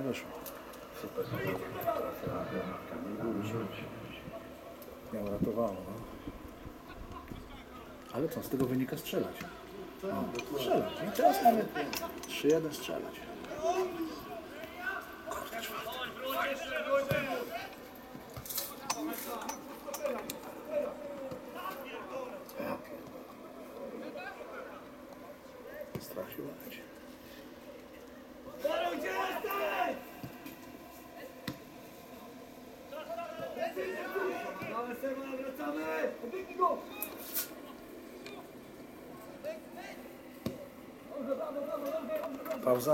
ale wyszło. Super. Nie uratowało, no. Ale co, z tego wynika strzelać. No, strzelać. I teraz mamy 3-1 strzelać. Kurde, czwarty. Pausa.